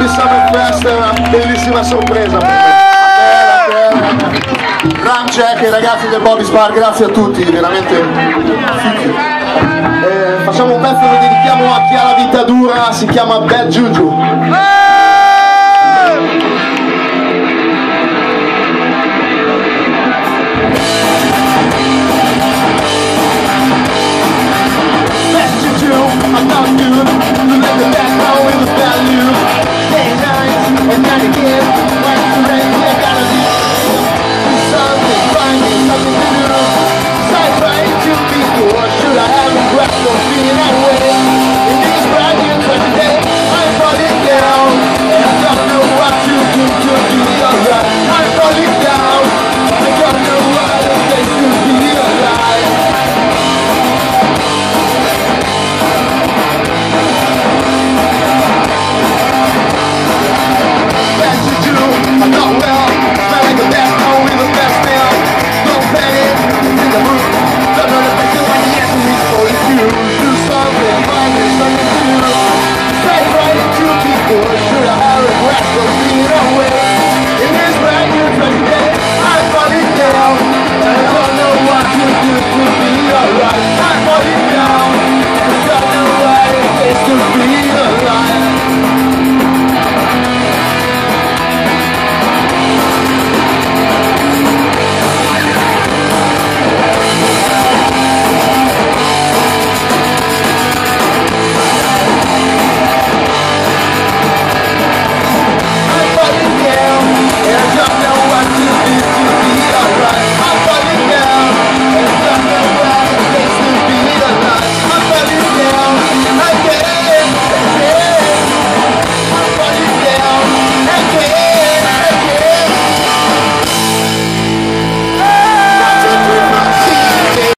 Bobby Summer Fest è una bellissima sorpresa per me. A te. Ram Check e ragazzi del Bobby Spar, grazie a tutti, veramente. Eh, facciamo un pezzo che dedichiamo a chi ha la vita dura, si chiama Bad Juju.